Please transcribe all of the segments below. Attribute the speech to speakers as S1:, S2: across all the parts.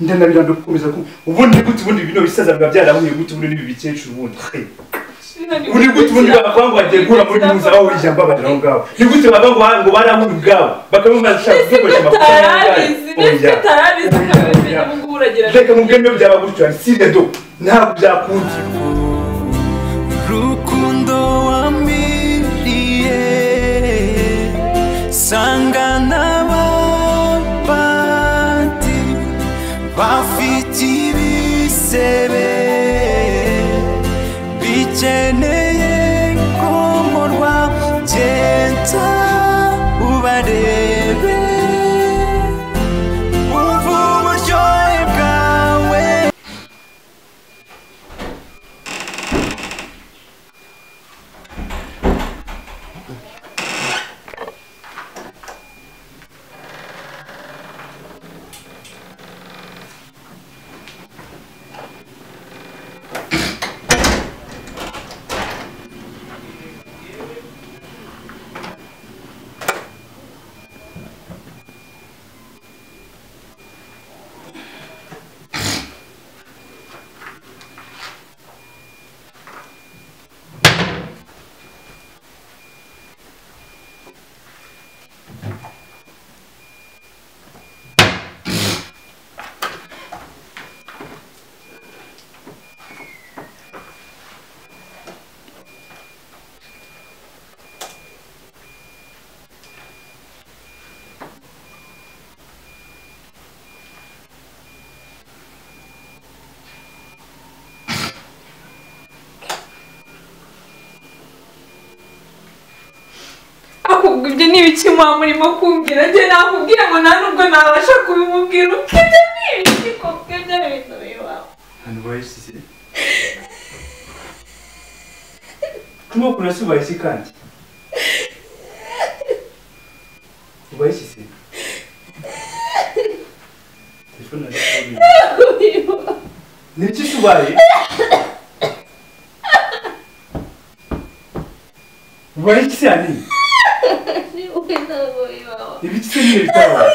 S1: ndanabira gukomeza ko ubundi gute ubundi bino bisaza biba byarahuye gute ubundi n'ibi bikecuru ubundi ubundi gute ubundi bavuga ngo bagiye guhura muri muza aho ijambo babadira aho ngaho ni gute bavuga ngo ngo barahuye ubwabo bakaba bashaka gukoresha amakosa reka mubwire niyo byaba gutyo side do ntabwo byakunda
S2: rukundo wamiriye sanga
S3: ibiki muba murimo kumbwira njye nakubwira ngo nta nubwo nabasha kubimubwira uko ibyo ni ibiki koko ibyo bintu bibaho
S1: hano bayishyize turimo kurasa ubayishyi kandi ubayishyize telefone ari kubona ni iki se iki se hanini
S3: ni wowe ntabwo bibaho
S1: ibiki se nyine bitabaho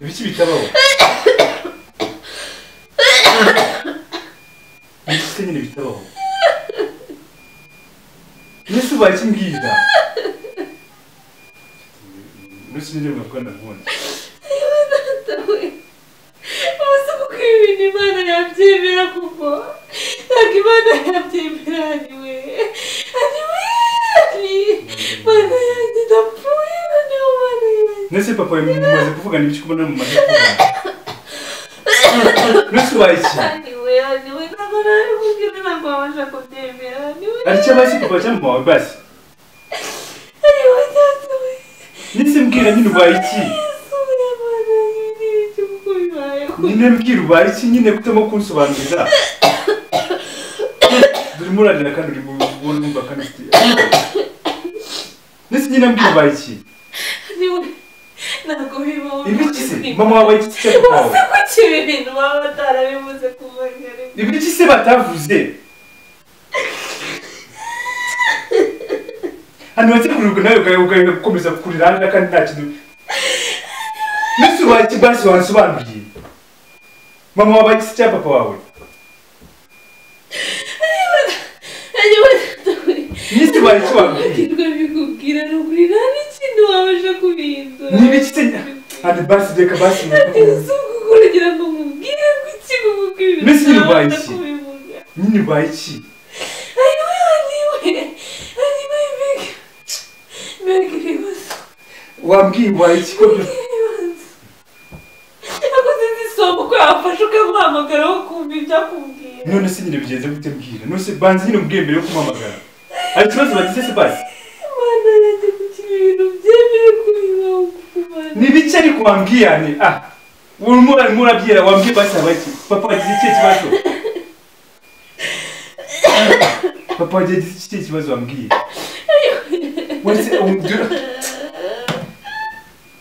S1: ibiki bitabaho ibiki se nyine bitabaho mbese ubaye iki mbwira mbese nyine mwakunda
S3: ibintu imana yabyemera kuko ntabwo imana yabyemera haniwe haniwe hani mana yanjye ndapfuye haniwe mana yanjye
S1: mbese papa mumaze kuvugana ibiki kubona mu maze mbese ubaye iki
S3: haniwe haniwe ntabwo nabikubwira ntabwo wabasha kubyemera haniwe
S1: ari cyo basi papa cyangwa mama wawe basi
S3: haniwe ndatuwe
S1: nise mbwira nyine ubaye iki
S3: yasuye mana yanjye ni ibiki kuko bibayeho
S1: nyine mbwira ubaye iki nyine kutamo kunsobanurira urimo urarira kandi uri kubona umva kandi nise nyine mbwira ubaye iki
S3: haniwe ntabwo bibaho
S1: ibiki se mama wawe iki se
S3: ubuze kuki ibi bintu baba batarabivuze kuva kare
S1: ibiki se batavuze hano watse kuruhuka nawe gukomeza kurira hano kandi nta kintu nise ubaye iki basi wansobanuriye mama wawe iki se cya papa wawe
S3: wabasha kubihindura
S1: ni ibiki se hano basi reka basi
S3: kugira ngo mubwire ko iki ibintu
S1: Mbese nyine ubaye iki? nyine ubaye iki
S3: haniwe haniwe haniwe mbega mbega ibibazo
S1: wambwiye ubaye iki ko
S3: sinzi isomo ko yafashe ukamuhamagara wo kumva ibyo akubwira
S1: none se nyine bigenze gute mbwira none se banza nyine umbwiye mbere yo kumuhamagara hari ikibazo bagize se basi
S3: imana yanjye kuki ibi bintu byemeye kubibaho kumana
S1: ni bike ariko wambwiye yani ah urimo urabyera wambwiye basi habaye iki papa wagize ikihe kibazo papa wagize ikihe kibazo wambwiye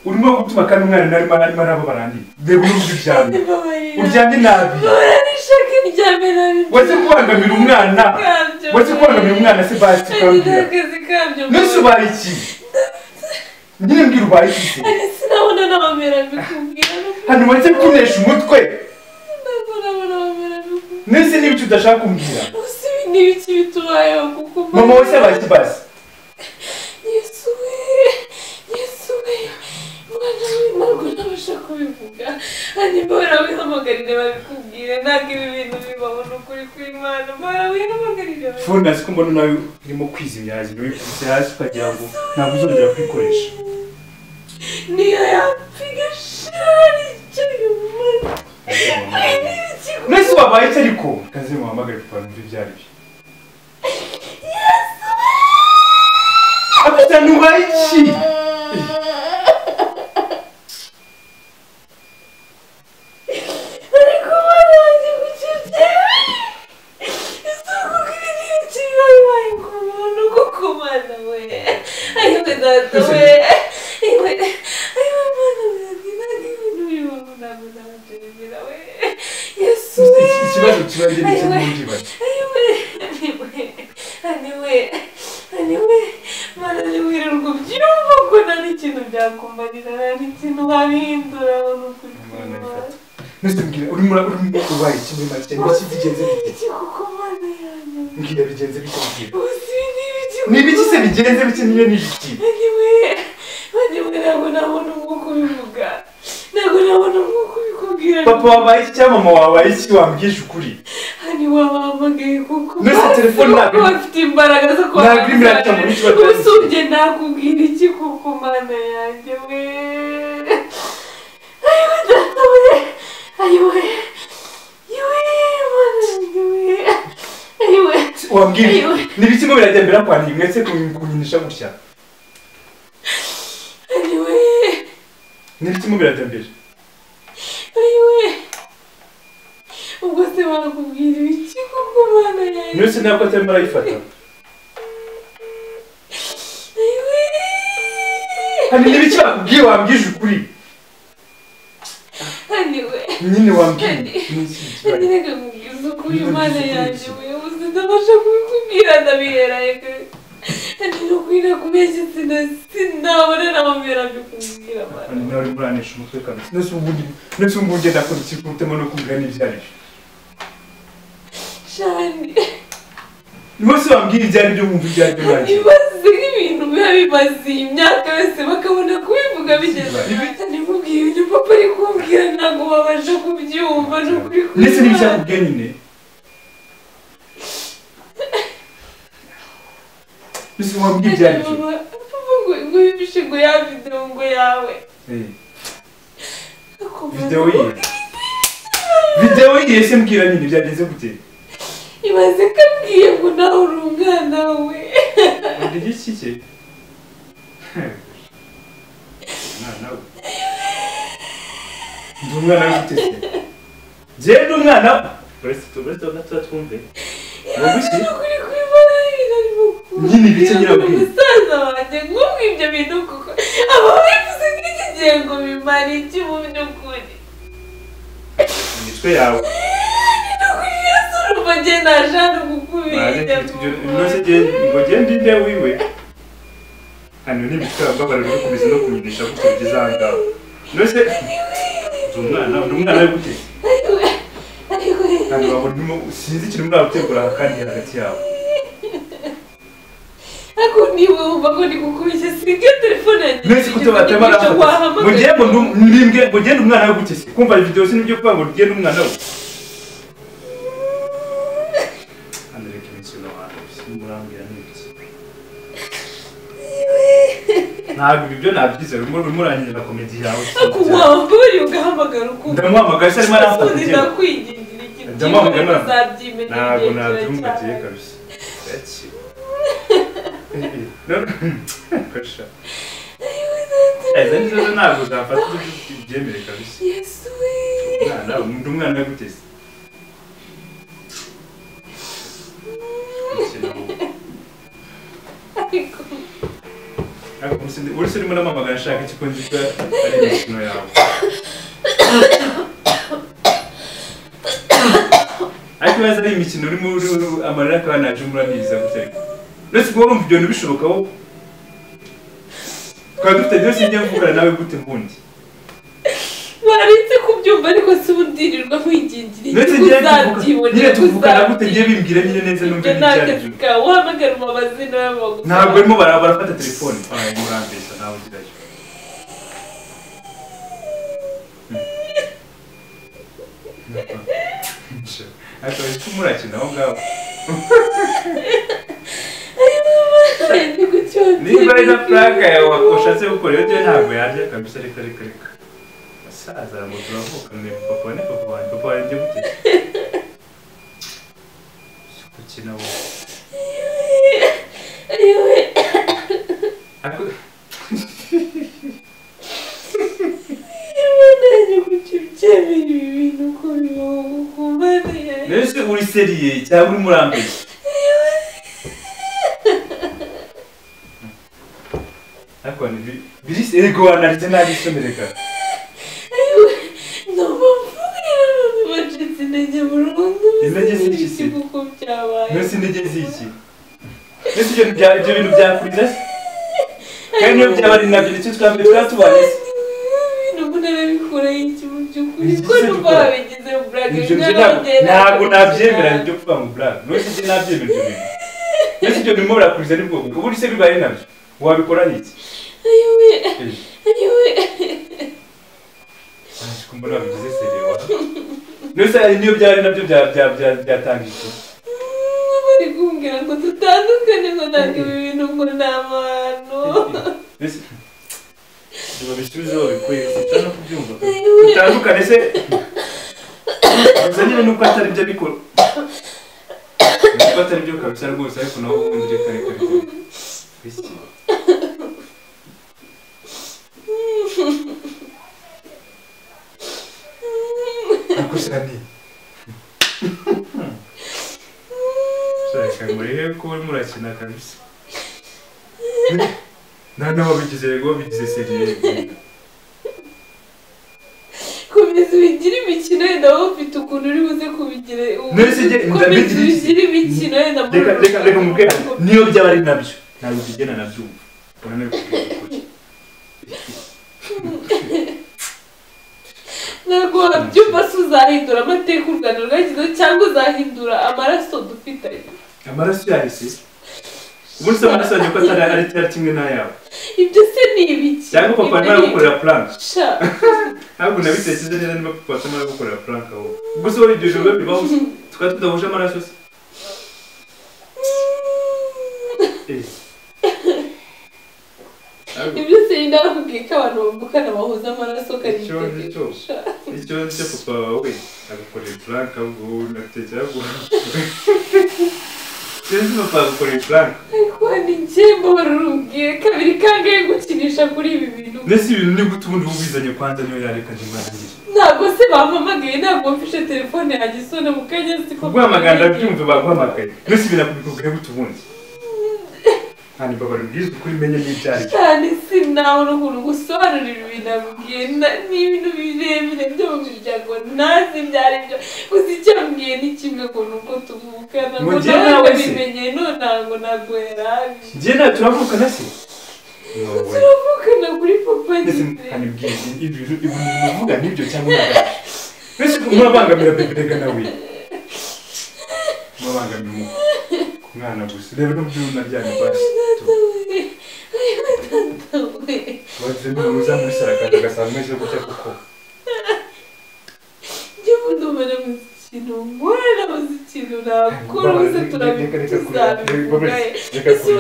S1: urimo gutuma kandi umwana arimo arimo arababara andi reba uburyo uryamye uryamye nabi.
S3: Urarishaka iryame nabi
S1: wese kubangamira umwana wese kubangamira umwana se basi ukambwira nese ubaye iki nyine mbwira ubaye iki
S3: sinabona n'abamera mbikubwira
S1: hano wajya kunesha umutwe nese n'ibiki udashaka kumbwira
S3: gusa ibi ni ibiki bitubayeho kuko
S1: mama wese abaye ikibazo
S3: yesu we yesu we mwana we ntabwo nabasha kubivuga hanyuma mbora wihamagarire babikubwire ntabwo ibi bintu bibaho ni ukuri kw'imana babikubwire
S1: fone azi ko mbona nawe urimo kwizimyaza wikubise hasi ukagira ngo ntabwo uzongera kubikoresha
S3: niyo yapfiga shari icyo
S1: nese wabaye iki ariko kazi muhamagare papa numva ibyo ari byo afite nubaye iki
S3: ayiwe data we ayiwe ayiwe mwana we ntabwo ibintu bibaho ntabwo nabateremera we yesu we
S1: ikibazo kibanze ni kimwe ndibaza
S3: ayiwe ayiwe ayiwe ayiwe mana ntiwirirwa ubyumva ko nta n'ikintu byakumarira nta n'ikintu wabihindura ni ukuri
S1: Mana
S3: kw'Imana.
S1: ifata. nese mbwira urimo urimo ubaye iki muri make n'iki bigenze bite
S3: iki kuko mana yanjye
S1: mbwira bigenze bite mbwira
S3: uzi ni ibiki
S1: ni ibiki se bigenze bite niyo ni ibiki wabaye iki cyangwa mama? Wabaye iki wambwije ukuri
S3: hani wabahamagaye kuko
S1: Mbese telefone ntabwo-
S3: bafite imbaraga zo kuba
S1: ntabwo irimo iraca mu bice batari
S3: usubye nakubwira iki kuko mana yanjye we. Ayiwe data we. Ayiwe ayiwe mana yanjye we. Ayiwe
S1: wambwira ni ibiki mo birajya mbere kwandika mwese kunyinisha gutya
S3: ayiwe
S1: ni ibiki mo birajya mbere
S3: ayiwe bakubwira ibiki kuko mana yanjye
S1: niyo se ntabwo atarimo arayifata
S3: ayiwe
S1: hani ni ibiki bakubwiye wambwije ukuri nyine kibaye
S3: Ndireka nkubwiza ukuri Imana yanjye ubuyobozi ndabasha kubikubwira ndabiheraye kandi no kwina kubeshya sina sinabona nabamera mbikubwira Mana
S1: nawe urimo uranisha umutwe kabisa nese ubu ngenda akora iki kurutemo no kumbwira n'ibyo ari byo
S3: shani.
S1: Niwe se wambwira ibyo ari byo wumva ibyo ari byo nanjye
S3: ibaze nk'ibintu biba bimaze imyaka yose bakabona kubivuga bigeze. Mubwiye ibyo papa ari kumbwira ntabwo babasha kubyumva no kuri
S1: ndetse n'ibyo akubwiye nyine. Nese wambwira ibyo ari byo?
S3: Ngo yibishe ngo ya videwo ngo yawe.
S1: Eh, videwo ye? videwo ye? Se mbwira nyine byagenze gute?
S3: Ibaze ko ambwiye ngo nawe uri umwana we.
S1: Iki cye umwana we. Ndi umwana we gute se njyewe ndi umwana we. Uretse gatoya twumve.
S3: Ukuri kw'imana ibintu arimo
S1: Nyine ibice nyirabwira.
S3: umusaza wanjye nk'ubwo ibyo bintu kuko aba bivuze nk'iki gihe ngo bimara iki mu by'ukuri.
S1: Imitwe yawe.
S3: Njye nashaka gukubira
S1: inoze ngo gende inde wiwe ni mbabarira uri kubiza no kumenyesha gutyo bigeze aha ngaha ndi umwana ndi umwana we gute kandi babona sinzi ikintu muri gutegura aha kandi hagati yawe
S3: ariko niba wumva ko ndi gukubishya singa telefone yanjye
S1: nese kuko batema arafata ngo ngiye ngo ndimbwe ngo gende umwana we gute se kumva video si ni byo kuvuga ngo gende umwana we ntabwo ibi byo nabyize urimo urangirira komedi yawe?
S3: Ariko wamburiye ugahamagara ukumva.
S1: Ndamuhamagaye se arimo arafata igihe
S3: ndakwingingira ikintu
S1: Ndamuhamagara
S3: kimwe
S1: ntabwo-
S3: uzabyimenye
S1: ntabwo
S3: igihe
S1: nabyumva
S3: kiracyari.
S1: agiye kabisa. Ntabwo zafata ibyo byemere kabisa. Umwana undi umwana gute se Ukina wowe.
S3: ariko
S1: Ariko umusinde- uri se urimo uramamagara ashaka iki ko nzi ko ari imikino yawe ariko ibibazo ari imikino urimo uri- uri- amarira akaba naje muraniza gute ariko uretse kuba wumva ibyo bintu bishoboka wowe twaba dufite byose njye mvugana nawe gute mbundi
S3: barinze kubyumva ariko si ubundirirwa
S1: njye tuvuga nyine tuvugana gute njye bimbwira nyine neza numve
S3: ibyo
S1: ari byo
S3: mu mazina y'abagusaba
S1: ntabwo barimo bara- barafata telefone Ay, murambeshya nawe ugirayo ariko ese murakina aho ngaho niba ari na puraka yawe washatse gukora iyo byo ntabwo yarya kabisa reka reka reka asaza ngo turavuka ni papa ni papa wanjye papa wanjye gute gukina wowe ariko mbese uri seriye cyangwa uri murambeshya ariko ni bi- biri ego wanaretse nabi isomereka Intege z'iki se?
S3: kuko byabaye
S1: mbese intege z'iki mbese ibyo bya- ibyo bintu byakurira se kandi niyo byaba ari na byo ndetse twambaye twaba tubaye se
S3: ibintu mbona bikuraho iki mu by'ukuri
S1: Ni
S3: ko
S1: iki se
S3: numva
S1: dukora?
S3: babigize burage
S1: ibyo byo ntabwo ntabwo nabyemera ibyo kuvuga ngo blague mbese ibyo nabyemera ibyo bintu mbese ibyo birimo birakuriza ni bwo ubu se bibaye na byo wabikora n'iki
S3: ayiwe
S1: Eh,
S3: ayiwe
S1: ntabwo ko mbona wabigize seriye wa mbese niyo byaba ari na byo bya- bya- bya- byatanga iki
S3: bari kumbwira ngo ntabwo ibi bintu ngo ni abantu
S1: biba bisubize babikuye sinshaka no kubyumva bitandukane se gusa nyine nuko atari byo abikora nuko atari byo kabisa rwose ariko nawe ubundi reka reka reka Bisi. ariko murihe ko urimo urakina kabisa nta n'aho bigize rego bigize seriye
S3: komeza ubigire imikino yenda wowe ufite ukuntu uri buze kubigira komeza ubigire imikino yenda
S1: reka reka mubwira niyo byaba ari na byo. Ntabwo bigena nabyumva ukuri
S3: ntabwo wabyumva se uzahindura amateka u rwanda rwagizeho cyangwa uzahindura amaraso dufitanye.
S1: Amaraso ubundi se amaraso yanjye ko atari ari atari kimwe n'ayawe
S3: ibyo se ni ibiki?
S1: Cyangwa papa arimo
S3: Ibyo ni
S1: aragukorera puranka
S3: ibiki? Sha.
S1: ntabwo nabitekereje neza niba papa arimo aragukorera puranka wowe ubwo se wowe ibyo joro bibaho tukaba tudahuje amaraso se. Eh. Ntabwo-
S3: ibyo se yenda nakubwiye ko abantu bavukana bahuza amaraso kari
S1: Icyo ni cyo. icyo ni cyo papa wawe agukorera puranka ubwo natekereza ngo sinzi agukorera puranka
S3: ariko ni njyemba warurubwiye kabiri kangahe gukinisha kuri ibi bintu
S1: mbese ibintu ni gute ubundi ubizanye kwanza niyo yareka ntimbangire
S3: ntabwo se bampamagaye ntabwo mfishe telefone yanjye isona mu kanya siko
S1: kuguhamagara ndabyumva baguhamagaye mbese ibintu nakubikubwira gute ubundi nta nibabara bwiza ukuri menye n'ibyo ari
S3: cyane sinabona ukuntu gusobanurira ibintu abwiye ni ibintu birebire byo mu miryango ntazi ibyo ari byo gusa icyo ambwiye ni kimwe ni uko tuvukana
S1: Ngo
S3: nawe none ntabwo ntabwo yarabi
S1: njye nawe turavukana se
S3: turavukana kuri papa nyine
S1: nkanibwiye ibintu ibintu bivuga ni byo cyangwa mbese murabangamira bebega nawe murabangamira umu- ku mwana gusa reba n'uburyo unaryamye basi wagize n'umuntu muri sarakaza ugasanga umeze gutya kuko
S3: ikintu nkora nabuze ikintu nakora ubuze
S1: Reka- reka kurira,
S3: turabivuga
S1: reka
S3: ese ubu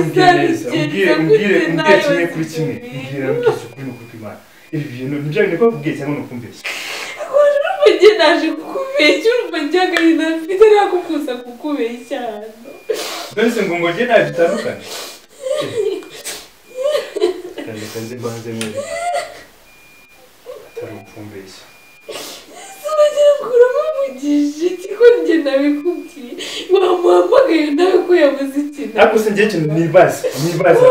S1: umbwire umbwire umbwire kimwe kuri kimwe umbwire umbwire ukuri ni ukuri kw'Imana ibi bintu ni byo bintu ko kubwiye cyangwa ni ukumbeshya
S3: njye naje kukubeshya urumva njye agahinda mfite nakukuza kukubeshya hano
S1: nonese ngo ngo njye nawe dutandukane reka nzi mbanze mwere atari ukumbeshya
S3: wagira ngo uramuvugije iki ko njye nabikubwiye wamuhamagaye nawe ko yabuze ikintu
S1: ariko se njye ikintu nibaza nibaza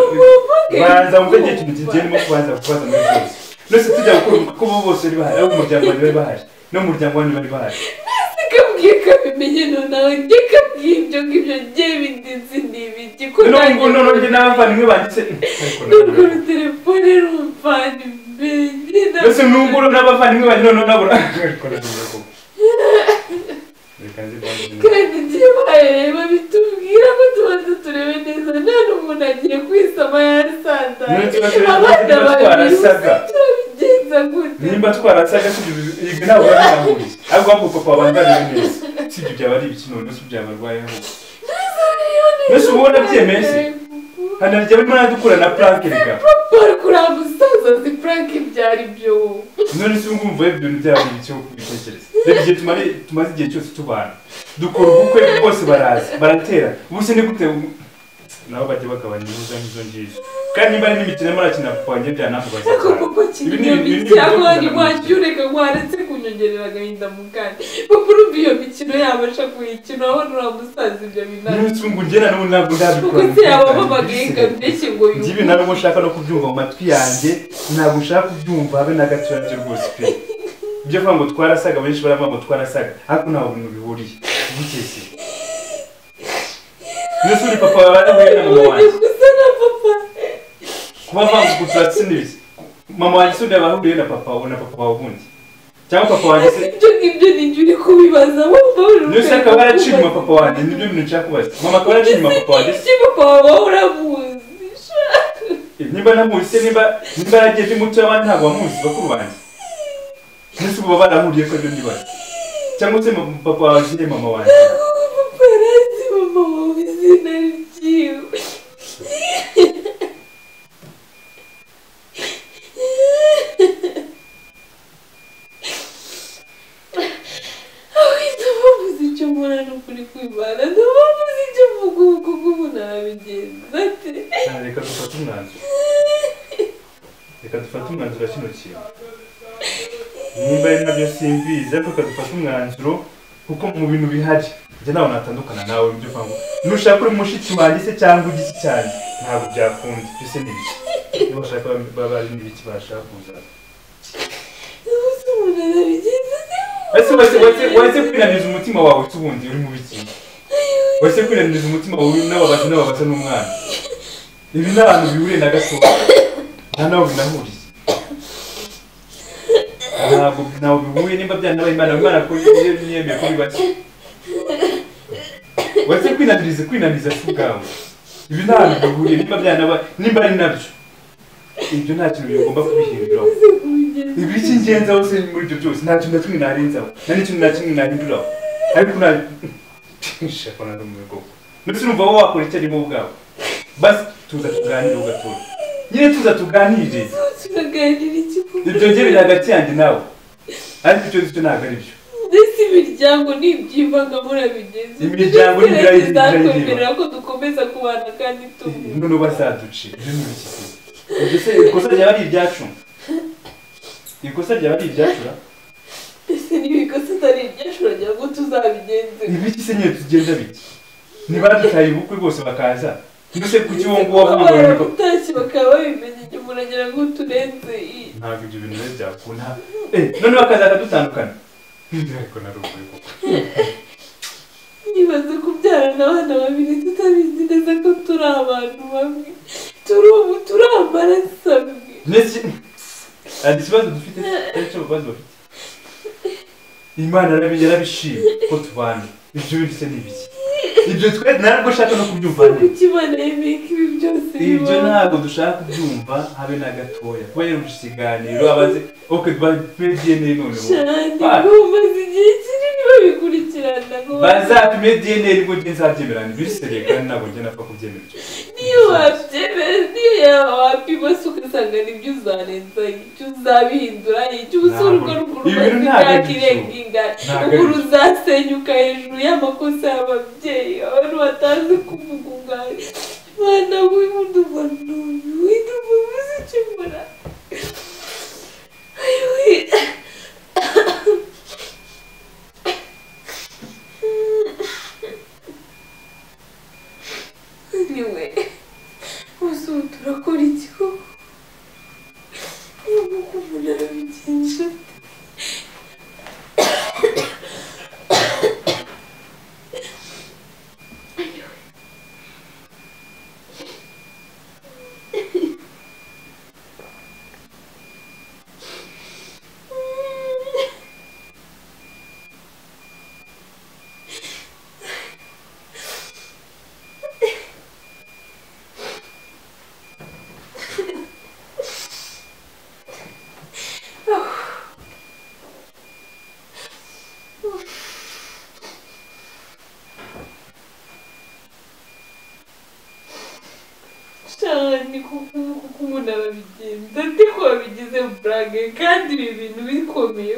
S1: banza wumve njye ikintu kigenda kubanza kubaza muri byose nonese tujya gukora kuko bo bose bari bahari abo mu muryango bari bahari no mu muryango wanjye bari bahari
S3: reka akambwiye kabimenye nonawe njye kabwiye ibyo ngibyo njye bindi nzi ni ibiki ko
S1: none ngo none njye n'abavandimwe banditse nabura.
S3: rutelefone rumvana imbere
S1: mbese n'ubwo n'abavandimwe bandi none nabura
S3: kandi igihe bareba bitubwira ko tubanza turebe neza nta n'umuntu agiye kwisama
S1: tureba
S3: abana babiri
S1: twarasaga.
S3: Turabigenza gute
S1: nimba twarasaga si ibyo ibi ntabwo biba binahuriye ahubwo ahubwo papa wabanza arebe neza. Si ibyo byaba ari ibiki none si byaba arwayeho mbese uba ubona byemeye se hano rya barimo nadukura na planke reka
S3: bari kureba umusaza zi frank byari byo. Wowe
S1: none se ubwo mvuye ibintu byaba ari ibiki kubitekereza. Reba igihe tumaze igihe cyose tubana. Dukora ubukwe bose baraza baratera. Ubu se ni gute? Nabo bajya bagabanya inyuza nk'izo ngizo kandi niba ari n'imikino arimo arakina papa wanjye Ibi ibi
S3: wari
S1: kuzana mu
S3: wajya ureka waretse kunyongerera agahinda mu kandi papa urumva iyo mikino yabasha kuyikina urabona uriya musaza ibyo bintu.
S1: Ngo ngena n'ubu ntabwo ndabikora.
S3: Kuko se yaba amamagaye mbese ngo yumve.
S1: ntabwo nshaka no kubyumva mu matwi yanjye ntabwo nshaka kubyumva habe na gato yanjye rwose pe. Ibyo kuvuga ngo twarasaga benshi baravuga ngo twarasaga. Ariko ntabwo bintu bihuriye. Bikese niyo suri papa wawe arahuye na mama wanjye
S3: gusa na papa
S1: kuba vanga gutura sinibisi mama wanjye suri abahuriye na papa wawe na papa wawe ubundi cyangwa papa wanjye se
S3: ibyo ngibyo ni ibyo uri kubibaza wumva uri
S1: niyo se akaba yaraciye inyuma papa wanjye ni byo bintu nshaka kubaza mama akaba yaraciye inyuma papa wanjye se
S3: papa wawe uramuzi
S1: nimba namuzi se nimba nimba yaragiye ndi muto abandi ntabwo bamuzi bakuru banjye mbese ubu baba barahuriye ko ibyo ndibaza cyangwa se papa wawe aziye mama wanjye
S3: wawe izina ryiwe ahita bavuze icyo mbona ni ukuri kwimana ntabavuze icyo mvuga ubu kuko umuntu arabigenza ate
S1: Cyane, reka dufate umwanzuro reka dufate umwanzuro wa kino kintu nimba ari na byo simbizi ariko reka dufate umwanzuro kuko mu bintu bihari njye ntabwo natandukana nawe ibyo uvuga ngo nushaka uri mushiki wanjye se cyangwa ugisi cyane ntabwo byakunda ibyo se ni ibiki? Niba bashaka baba ari n'ibiki bashaka kuzana ese wese kwinaniza umutima wawe se ubundi uri mu biki? Wese kwinaniza umutima wawe n'ababaza n'ababaza n'umwana? Ibi nta hantu bihuriye na gato nta naho binahuriye. Ntabwo bihuye nimba byanabaye imana imana ko yemeye ko bibaye wese kwinaniriza kwinaniza si ubwawe ibi nta hantu bihuriye nimba byanabaye nimba ari na byo ibyo nta kintu bigomba kubihinduraho ibi cy'ingenzi se muri ibyo byose nta kintu na kimwe narenzaho nta n'ikintu na kimwe nahinduraho ariko nta shaka na rumwe koko ndetse urumva wowe wakora icyo arimo ubwawe basi tuza tuganire ugatura nyine tuza tuganire ibyo njye biri hagati yanjye nawe ariko icyo ngicyo ntabwo ari byo
S3: imiryango n'ibyivanga murabigenza
S1: Imiryango n'ibirayirimo
S3: bizakwemerera ko dukomeza kubana kandi tumwe
S1: noneho bazaduce ibyo se? Ikosa ryaba ari iryacu ikosa ryaba ari iryacu
S3: ese niba ikosa atari iryacu uragira ngo tuzabigenze?
S1: Ibiki se nyine tugenda biki ntibadutaye ubukwe bose bakaza? Mbese nguwo
S3: baba
S1: wavuga ngo
S3: baramutashye bakaba babimenye igihe umuntu agira ngo turenze
S1: ntabwo ibyo bintu byakunda. Eh noneho bakaza bakadutandukana. Ariko na ruguru koko
S3: nibaze kubyarana abana babiri tutabizi neza ko turi abantu bamwe turi ubu turi amaraso amwe
S1: hari ikibazo dufite ari cyo babazo bafite imana yarabi- yarabishimye ko tubana ibyo bintu ni ibiki ibyo twe ntabwo ushaka no kubyumva
S3: ibi byose
S1: ibyo ntabwo dushaka kubyumva habe na gatoya kuba yarumvise ikiganiro abaze oke bapime dna noneho
S3: cyane
S1: Ah.
S3: ngo umaze igihe kinini babikurikirana ngo
S1: bazapime dna ni bwo njye nzabyemera ntibisere kandi ntabwo njye napfa kubyemera icyo
S3: niyo wabyemera niyo yaba wapima se ugasanga ni byo uzarenza icyo uzabihindura icyo usura urwo ruguru
S1: Ibi bintu
S3: umaze
S1: ntabwo
S3: imyaka
S1: ari
S3: irenga
S1: byo.
S3: ingana
S1: Ntabwo ari
S3: ubu
S1: byo.
S3: ruzasenyuka hejuru y'amakosa y'ababyeyi abantu batazi kuvuga ubwayo mwana wibundi ubona uyu widuba ubuze icyo mbona ayiwe anyway ubu turakora iki koko ubu uko umuntu arabigenza burage kandi ibi bintu bikomeye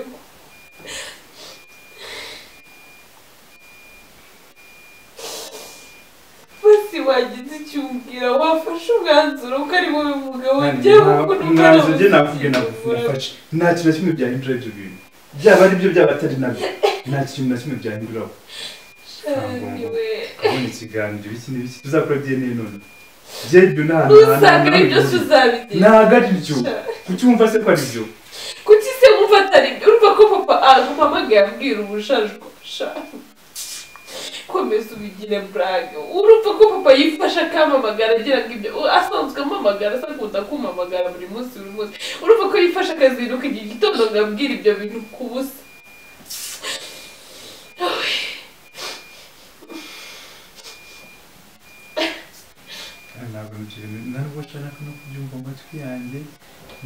S3: bose wagize icyo umbwira wafashe umwanzuro ko ari wowe mugabo njyewe kuko
S1: umwanzuro njye nakubwiye nafashe nta kintu na kimwe byahindura ibyo bintu byaba ari byo byaba atari na byo nta kintu na kimwe byahinduraho kubona ikiganiro iki n'ibiki tuzakora dna none njye ibyo nta
S3: uzabigira
S1: ntabwo ari byo kuki wumva se ko ari byo
S3: kuki se wumva atari byo urumva ko papa ampamagaye ambwira ubushaje komeza ubigire burage urumva ko papa yifashe akampamagara agira ngo ibyo asanzwe ampamagara asa akunda kumpamagara buri munsi buri munsi. Urumva ko yifashe akazinduka igihe gitondo ngo ambwire ibyo bintu ku busa.
S1: Ntabwo bintu ntabwo nshaka no kubyumva mu matwi yanjye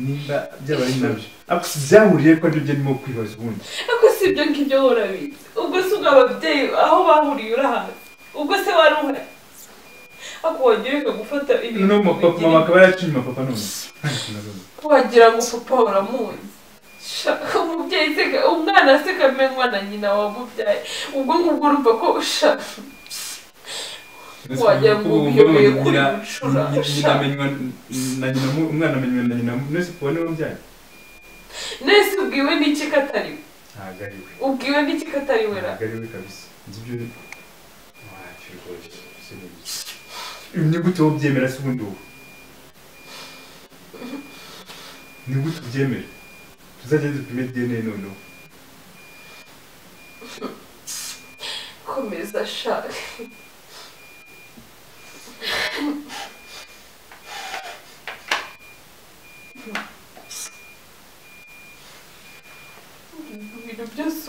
S1: nimba byaba ari na byo ariko si byahuriye ko ari byo ndimo kwibaza ubundi
S3: ariko si ibyo ngibyo urabizi ubwo se ubwo ababyeyi aho bahuriye urahazi ubwo se wari uhari ariko wagira ngo gufata ibintu
S1: no mama akaba yaraciye papa none
S3: wagira ngo papa uramuzi umubyeyi umwana se kamenywa na nyina wamubyaye ubwo ngubwo urumva ko ushaka Ngo uyoboye kuri bucura.
S1: nyina amenywa na nyina mu- umwana amenywa na nyina mwese kubona ni we mubyaye
S3: nese ubwiwe n'iki katari we
S1: ntabwo ari we
S3: ubwiwe n'iki katari we
S1: ntabwo ari we kabisa nzi ibyo ntacyo rwose se ni gute wowe ubyemera se ubundi wowe ni gute ubyemera tuzajya dupime dna noneho
S3: komeza shaka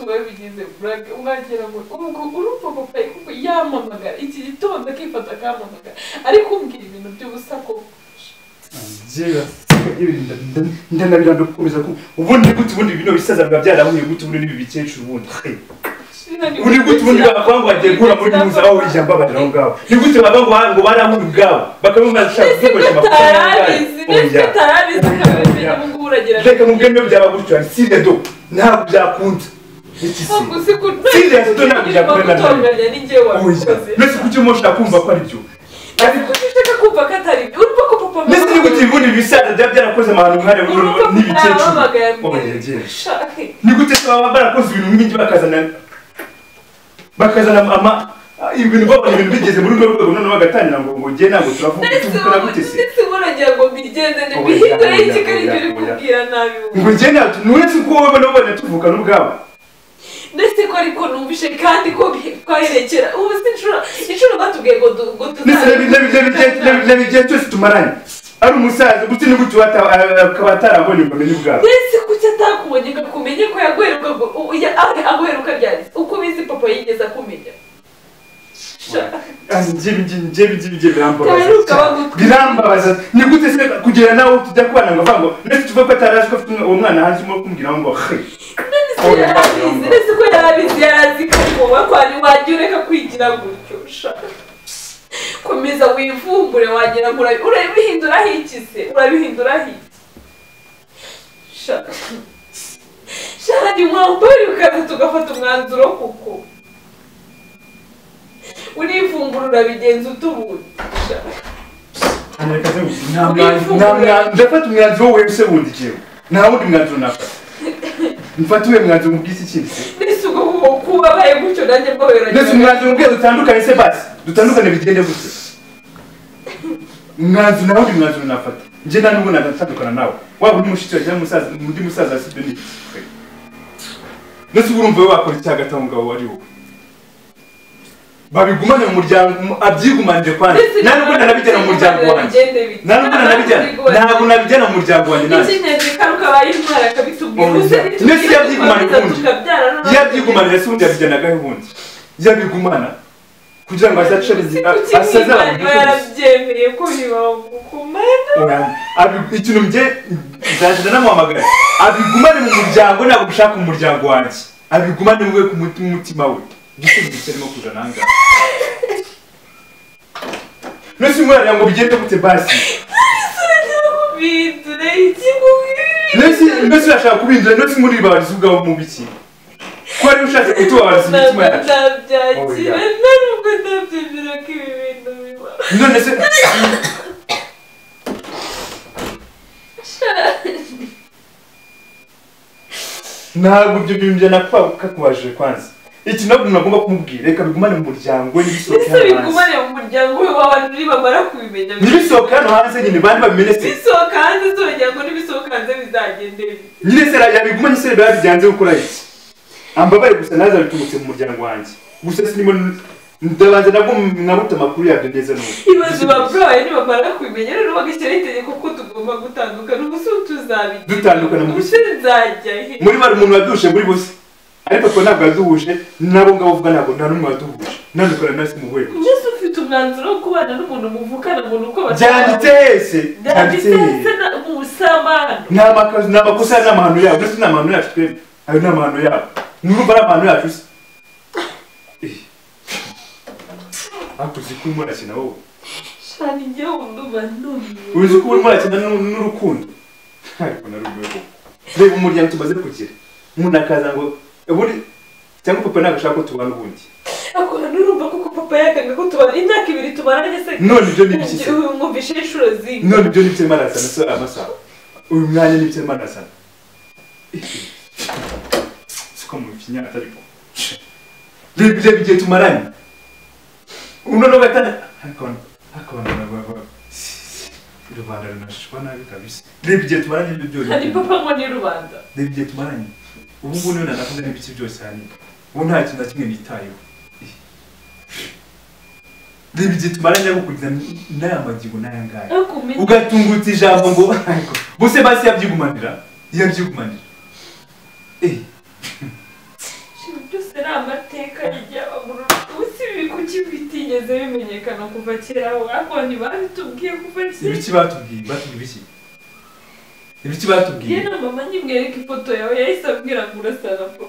S3: byose wabigize burage mwagira ngo urumva papa kuko yamamagara iki gitondo akifata akampamagara ariko umbwira ibintu by'ubusa ko
S1: ndanabira ndakomeza ko ubundi gute ubundi bino bisaza biba byarahuye gute ubundi n'ibi bikecuru ubundi ubundi gute ubundi bavuga ngo bagiye guhura muri muza aho ijambo babagera aho ngaho ni gute bavuga ngo barahuye ubwabo bakaba bashaka gukoresha amakosa
S3: uragira
S1: reka niyo byaba gutyo side do ntabwo byakunda iki se
S3: ntabwo uzi ko
S1: Sinde ya Sito ntabwo na
S3: ni
S1: oya
S3: wabikoze
S1: mbese kuki urimo ushaka kumva ko ari byo
S3: ariko ushaka kumva ko atari byo urumva ko papa
S1: mbese ni gute ibibundi bisaza byaba byarakoze amahano nk'ariya n'ibikecuru ni gute se baba barakoze ibintu nk'ibyo bakazana bakazana ama ibintu babona ibintu bigeze muri urwo rwego noneho bagatangira ngo ngo njye ntabwo turavuga tuvugana gute se
S3: ndetse uragira ngo mbigenze ntibihindure
S1: oya,
S3: iki ko ari byo
S1: oya,
S3: uri
S1: oya.
S3: kubwira nabi
S1: ngo njye ntabwo nuretse ko wowe nabonye tuvugana ubwabo
S3: ndetse ko ariko numvishe kandi ko twaherekera. Ubu si inshuro batubwiye ngo du- ngo
S1: ndetse
S3: tuzabe-
S1: n'abi igihe cyose tumaranye. Ari umusaza ni gute wata- akaba atarabonye ubumenyi bwabo
S3: ndetse kuki atakubonye ngo akumenye ko yaguheruka ngo aguheruka ryari? Uko ubizi papa yigeze akumenya?
S1: Birambabaza ni gute se kugira nawe tujya kubana ngo avuga ngo ndetse tuvuge ko atarazi ko afite uwo mwana hanze urimo kumubwira ngo he
S3: yarabizi ndetse ko yarabizi yarazi ko wowe kwani wajya ureka kwigira gutyo. Komeza wivumbure wagira ngo urabi- urabihinduraho iki se urabihinduraho iki sha sha ni mwambari ukaza tugafata umwanzuro kuko. Urivumbura urabigenza utubundi
S1: ndafata umwanzuro wowe se wundi jewe. Nta wundi mwanzuro nafata. mfata uwe mwanzuro mu bw'isi kindi se
S3: mbese ubwo kuko kubabaye gutyo nanjye mbabera
S1: ndetse umwanzuro ubwe dutandukanye se basi. Dutandukane bigende gute umwanzuro nta wundi mwanzuro nafata njye nta n'ubwo natandukana nawe waba uri mushiki wawe cyangwa umusaza undi musaza si byo ni ndetse uba urumva wowe wakora iki hagati aho ngaho wari wowe babigumane mu muryango mu- abyigumanire kwanjye nta n'ubwo nanabijyana mu muryango wanjye? nta n'ubwo nanabijyana ntabwo nabijyana mu muryango wanjye nanjye Ndetse iyo abyigumanira ubundi. iyo abyigumanira se ubundi yabijyanagaho ubundi? Iyo abigumana kugira ngo azace asaze abantu
S3: niba yarabyemeye ko
S1: Abi- ikintu mge nzagenda namuhamagara. Abigumane mu muryango ntabwo gushaka mu muryango wanjye. Abigumane we ku muti- mutima we. Igisubizo kirimo kuja nangaha nose umwana ngo bigende gute basi mbese urashaka kubinjira mbese muri babariza ubwawe mu biki ko wari ushatse kutubabariza imitima yacu
S3: ndabyakira
S1: Oya.
S3: nta nubwo ndabyemera ko ibi bintu bibaho
S1: none se ntabwo ibyo bintu bya nakwa kakubajije kwanza iki nabwo nagomba agomba kumubwira. Reka bigumane mu muryango we n'ibisohoke hano hanze
S3: bigumane mu muryango we abantu nibamara kubimenya?
S1: N'ibisohoke hano hanze nyine bandi babimenye se
S3: bisohoka hanze uragira ngo nibisohoka hanze bizagende
S1: nyine se yabigumanye se biba bijyanze gukora iki? Ambabare gusa naza bitumutse mu muryango wanjye. Gusa sinimo ndabanza nabwo mwabuta amakuru yabyo neza n'ubu.
S3: Ibibazo baburaye nibamara kubimenya. Rero bagashyiraho itegeko ko tugomba gutandukana ubu se tuzabigenda
S1: Dutandukana mu
S3: ubu se nzajya he?
S1: Muri bari umuntu waduhuje muri bose ariko twe ntabwo yaduhuje nabo ngabo uvuga ntabwo nta n'umwe waduhuje ntandukana na se muhuye
S3: mbese ufite umwanzuro wo kubana n'umuntu muvukana ni uko
S1: byanditse hese byanditse hese
S3: mu busamano
S1: ni amakosa ni amahano yabo. Ndetse ni amahano yacu twebwe. Ayo ni amahano yabo. Nurumva ari amahano yacu se. Eh. ariko uzi ko urimo urakina wowe?
S3: Shani njyewe ndumva ndumiwe.
S1: Uzi ko urimo urakina n'u- n'urukundo? Ariko narumiwe koko. Reba umuryango tumaze kugira. Umuntu akaza ngo ubundi cyangwa papa ntabwo ashaka ko tubana ubundi?
S3: Ako nurumva koko papa yagaga ko tubara imyaka ibiri tumaranye se.
S1: None ibyo ni ibiki
S3: mwumvishe inshuro zinga
S1: none ibyo ni ibyo arimo arasana se amasaha uyu mwanya ni ibyo arimo arasana siko mu kinyata ariko reba reba igihe tumaranye. Uno no gatana. Abantu nabo rubanda runashishwa nabi kabisa. Reba igihe tumaranye ibyo byose
S3: hari papa ngo ni rubanda
S1: reba igihe tumaranye. Ubu ngubu niyo nanavuga n'ibiki byose hano ubu nta kintu na kimwe nitayeho reba igihe tumaranye kugira n'aya magingo n'aya ngaya ugatungutsa ijambo ngo bose basi yabyigumanira yabyigumanira
S3: byose ni amateka y'abaguru ubu si ibi kuki bitigeze bimenyekana kuva kera ariko ntibabitubwiye kuva kera
S1: ibiki batubwiye batubwiye iki ibiki batubwiye
S3: na mama nkimwereka ifoto yawe yahise ambwira ngo urasa na papa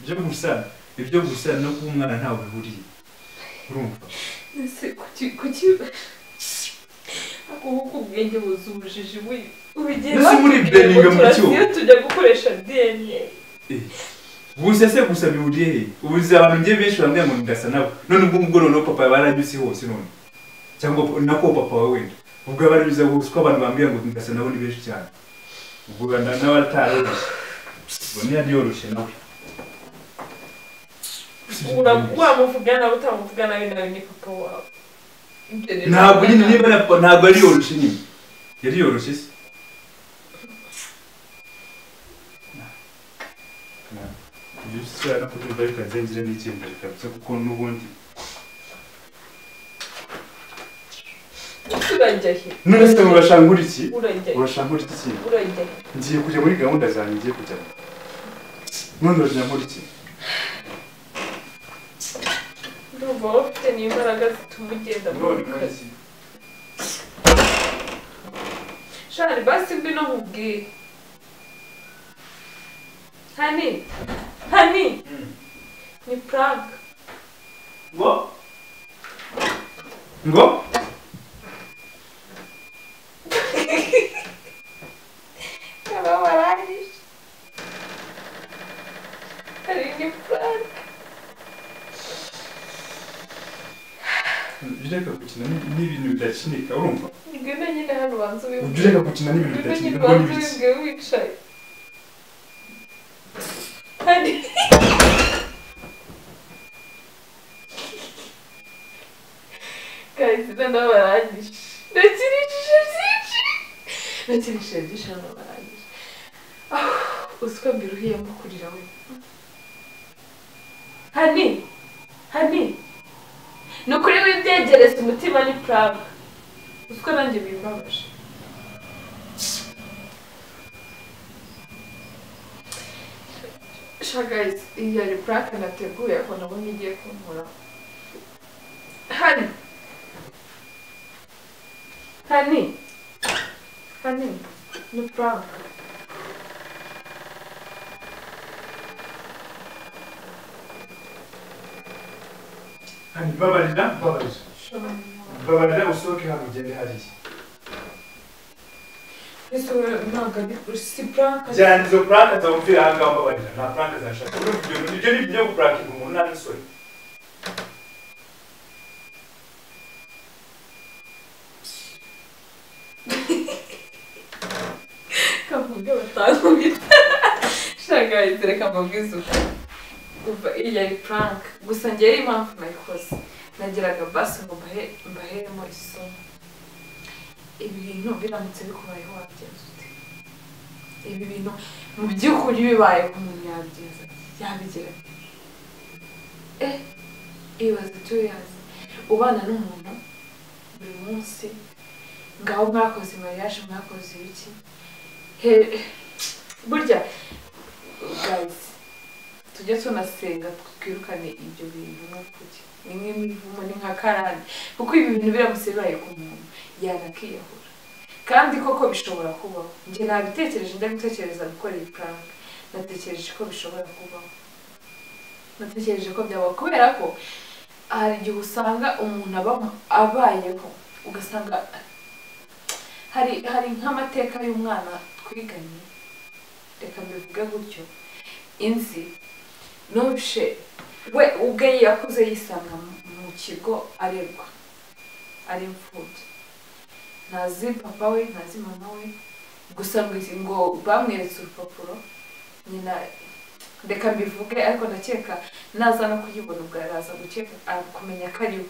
S1: ibyo gusa ibyo gusa no kuba umwana ntawe bihuriye urumva
S3: ese kuki kuki ako kuko ubwenge buzi ubujiji ubigenda
S1: Mbese muri Beninga mu cyuma?
S3: tujya gukoresha DNA
S1: gusa se gusa bihuriye he ubuzi abantu ngiye benshi bambwira ngo ndasa nabo none ubwo ubwo noneho papa yaba yaranyuze hose none cyangwa nako papa wawe wenda ubwo yaba yaranyuze hose ko abantu bambwira ngo ndasa nabo ni benshi cyane. Ubwo na- nawe ataroroshye ubwo niyo yoroshye nawe
S3: wamuvuga nawe utamuvuga nabi nawe ni papa wawe.
S1: Ntabwo nyine niba na- ntabwo ari yoroshye nyine. Yari yoroshye se. Ibyo usubira no kubyumva bikaze ngire n'icyenda kabisa kuko n'ubundi
S3: urajya he
S1: none se urashangura iki? Urashangura iki ngiye kujya muri gahunda zanjye ngiye kujyamo none urajya muri iki
S3: ndumva wowe ufite n'imbaraga zituma ugenda muri kazi. shani basi ngwino nkubwire hani hani ni prank
S1: ngo? Ngo?
S3: Kaba warangije hari ni prank
S1: ujya ureka gukina n'i- n'ibintu bidakinika urumva
S3: ngwino nyine hano ubanza
S1: ujya
S3: ubibwire
S1: ureka gukina n'ibintu
S3: ngwino nyine
S1: bidakinika ngo
S3: ubanza
S1: n'ibiki
S3: ubibwire wicaye hani guys noneho barangije ndakirishije byinshi hano barangije Ah, uzi ko mbiruhiyemo kurira we hani hani ni ukuri wibyegereza umutima ni prank uzi ko nanjye bimbabaje sha guys iyi yari prank nateguye ako nabonye igiye kunkora hani hani hani ni prank
S1: Hani babarira babarira babarira usohoke hano ugende hariya
S3: ese we ntabwo ari si puranka
S1: jyana izo purake zamupfira aha ngaha mbabarira nta purake zashaka urumva ibyo bintu ibyo ni ibyo gupurakinga umuntu nta n'isoni
S3: kavuge batangubita shaka reka mbabwize uko uva yari puranka gusa ngewe impamvu nayikoze. Nagiraga basi ngo mbahe mbaheremo isomo. Ibi bintu biramutse bikubayeho wabigenza ute? Ibi bintu mu by'ukuri bibaye ku muntu yabigenza yabigira eh ibaze tuyazi ubana n'umuntu buri munsi. Ngaho mwakoze mariage mwakoze ibiki burya tujye tunasenga twirukane ibyo bintu n'ukuri. Ni nk'imivumo ni nka karande. Kuko ibi bintu biramutse bibaye ku muntu. Yanakiyahura kandi koko bishobora kubaho. Njye nabitekereje ndabitekereza gukora iyi prank. Natekereje ko bishobora kubaho. Natekereje ko byabaho. Kubera ko hari igihe usanga umuntu aba abayeho ugasanga hari hari nk'amateka y'umwana twiganye. Reka mbivuge gutyo. Inzi ntushe we ubwe yakuze yisanga mu- kigo arerwa ari imfubyi. Ntazi papa we ntazi mama we. Gusa ngo bamweretse urupapuro nyina reka mbivuge ariko ndakeka naza no kuyibona ubwo araza gukeka kumenya ko ari we.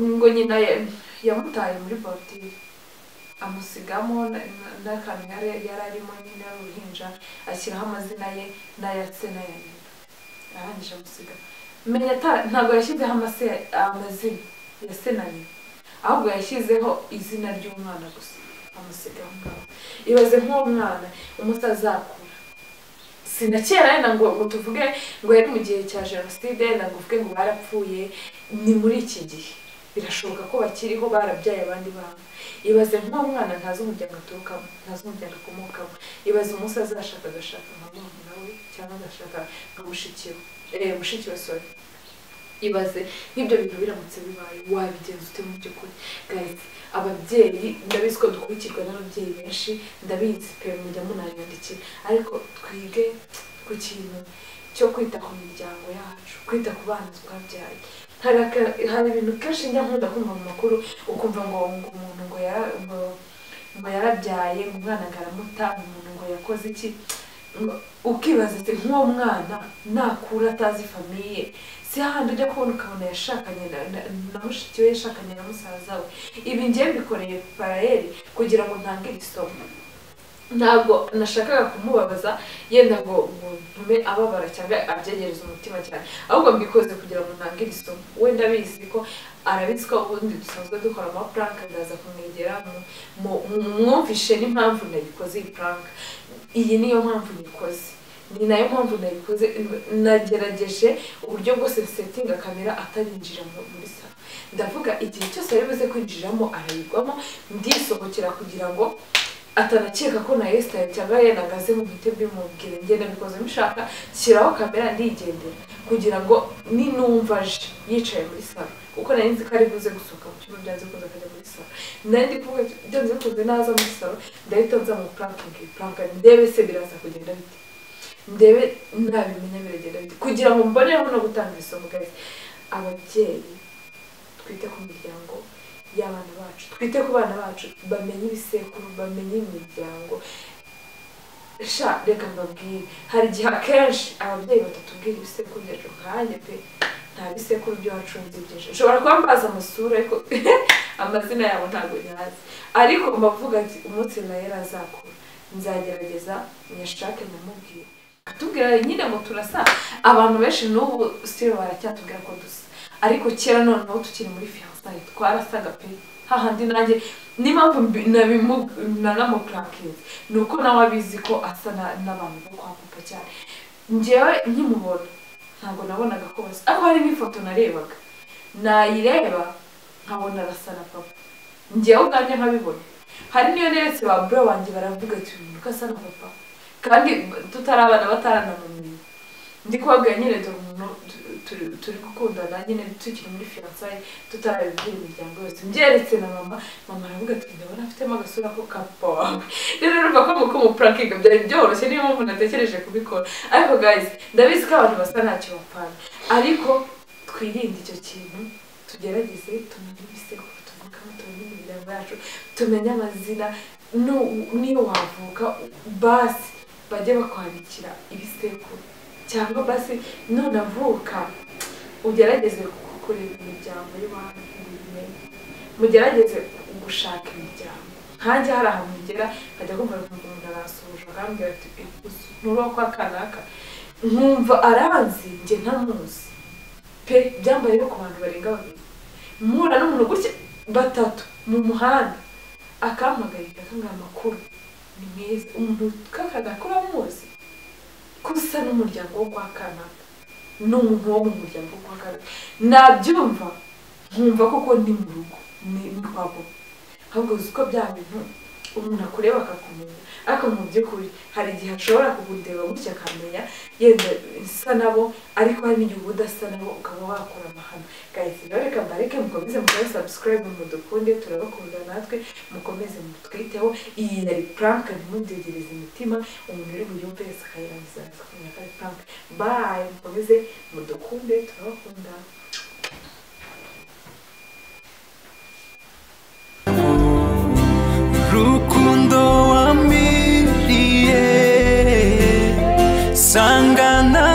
S3: Ngo nyina ya- yamutaye muri borudire. Amusigamo na- na- n'akantu yari arimo nyine ari uruhinja ashyiraho amazina ye n'aya se n'aya nyina. Arangije amusiga. Menya ntabwo yashyizeho amazina ya se na nyina. Ahubwo yashyizeho izina ry'umwana gusa. Amusiga aho ngaho. Ibaze nk'uwo mwana umunsi azakura. Si na kera yenda ngo tuvuge ngo yari mu gihe cya jenoside ngo uvuge ngo barapfuye ni muri iki gihe. Birashoboka ko bakiriho barabyaye abandi bana ibaze nk'uwo mwana ntazi umuryango aturukamo ntazi umuryango akomokamo ibaze umunsi azashaka agashaka nka murumuna we cyangwa agashaka nka mushiki we. Eh mushiki we sorry. Ibaze nk'ibyo bintu biramutse bibaye wabigenza ute mu by'ukuri? Guys ababyeyi ndabizi ko dukurikirwa n'ababyeyi benshi ndabizi pe mujya munanyandikira ariko twige ku kintu cyo kwita ku miryango yacu kwita ku bana twabyaye. Hari ibintu kenshi njya nkunda kumva mu makuru ukumva ngo umuntu ngo yara- ngo ngo yarabyaye umwana ngo aramuta umuntu ngo yakoze iki? Ukibaza ati nk'uwo mwana nakura atazi famiye si hahandi ujya kubona ukabona yashakanye na, mushiki we yashakanye na musaza we. Ibi ngiye mbikoreye parayeri kugira ngo ntange iri somo ntabwo nashakaga kumubabaza yenda ngo ntume ababara cyangwa abyegereza umutima cyane. Ahubwo mbikoze kugira ngo ntange iri somo wenda abizi ko arabizi ko ubundi dusanzwe dukora ama prank ndaza kumwegera mwumvishe n'impamvu nayikoze iyi prank. Iyi niyo mpamvu nayikoze ni na yo mpamvu nayikoze nagerageje uburyo bwose setinga kamera atarinjira mu- muri salo ndavuga igihe cyose ari buze kwinjiramo arayigwamo ndisohokera kugira ngo atanakeka ko na yesitaye cyangwa yenagaze mu bite bimubwire ngenda bikoze mbishaka shyiraho kamera ndigendera kugira ngo ninumva aje. Yicaye muri salo. Kuko nari nzi ko ari buze gusohoka mu cyumba byanze kuza akajya muri salo. Nari ndi kuvuga byanze bikunze naza muri salo ndahita nza mu purankingi puranka ndebe se biraza kugenda bite? Ndebe nabimenya biragenda bite? Kugira ngo mbonereho no gutanga isomo guys. Ababyeyi twite ku miryango y'abana bacu. Twite ku bana bacu bamenye ibisekuru bamenye imiryango. Reka mbabwire. Hari igihe akenshi ababyeyi batatubwira ibisekuru byacu nkanjye pe nta bisekuru by'iwacu nzi byinshi nshobora kuba mbazi amasura ariko amazina yabo ntabwo nyazi. Ariko mbavuga ati umunsi na yo azakura. Nzagerageza nyashake namubwire atubwira nyine ngo turasa? Abantu benshi n'ubu sitiri baracyatubwira ko dusa. Ariko kera noneho tukiri muri fiyansaye twarasaga pe. Hahandi nanjye n'impamvu nanamupurankinze ni uko nawe abizi ko asa na- n'abantu bo kwa papa cyane njyewe nkimubona ntabwo nabonaga ko basa ariko hari nk'ifoto narebaga nayireba nkabona arasa na papa. Njyewe ubwanjye nkabibona hari n'iyo neretse ba bro wanjye baravuga ati uyu asa na papa. Kandi tutari abana bataranamumenya ndi kubabwira nyine dore umuntu turi gukundana nyine tukiri muri fiyansaye tutarabibwira imiryango yose. Mbyeretse na mama mama aravuga ati ndabona afitemo agasura ko ka papa wawe rero urumva ko mu kumupurakinga byari byoroshye niyo mpamvu natekereje kubikora. Ariko guys ndabizi ko abantu basa ntacyo bapfana ariko twirinde icyo kintu tugerageze tumenye ibisekuru tuvukamo tumenye imiryango yacu tumenye amazina niyo wavuka basi bajye bakwandikira ibisekuru cyangwa basi nunavuka ugerageze kureba imiryango y'iwanyu mugerageze gushaka imiryango. Nkanjye hari ahantu ngera nkajya kumva umuntu arasuhuje akambwira ati ntuba kwa kanaka nkumva aranzi njye ntamuzi pe byambayeho ku bantu barenga babiri. Mpura n'umuntu gutya batatu mu muhanda. Akampagarika akambwira amakuru. Ni mwiza umuntu kakanaka uramuzi ko usa n'umuryango wo kwa kanaka ni umuntu wo mu muryango wo kwa kanaka nabyumva. Nkumva koko ni mu rugo. Ni kwa papa ahubwo uzi ko bya bintu umuntu akureba akakumenya ariko mu by'ukuri hari igihe ashobora kukundeba gutya akamenya yenda isa nabo ariko hari n'igihe uba udasa nabo ukaba wakora amahano guys rero reka mbareke mukomeze mukore subscribe mudukunde turabakunda natwe mukomeze mutwiteho iyi yari prank ntimundegereze imitima umuntu uri buyumve wese akayirangiza akamenya ko ari prank bye mukomeze mudukunde turabakunda rukundo wampiriye sangana